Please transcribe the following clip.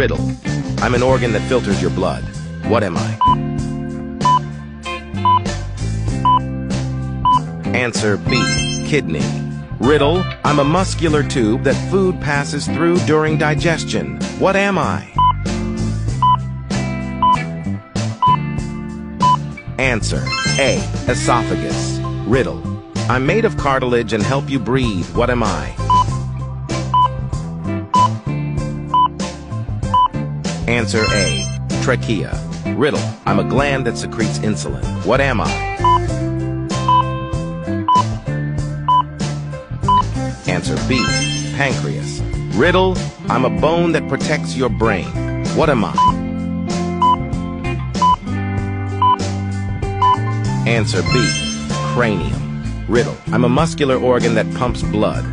Riddle. I'm an organ that filters your blood. What am I? Answer B. Kidney. Riddle. I'm a muscular tube that food passes through during digestion. What am I? Answer A. Esophagus. Riddle. I'm made of cartilage and help you breathe. What am I? Answer A. Trachea. Riddle. I'm a gland that secretes insulin. What am I? Answer B. Pancreas. Riddle. I'm a bone that protects your brain. What am I? Answer B. Cranium. Riddle. I'm a muscular organ that pumps blood.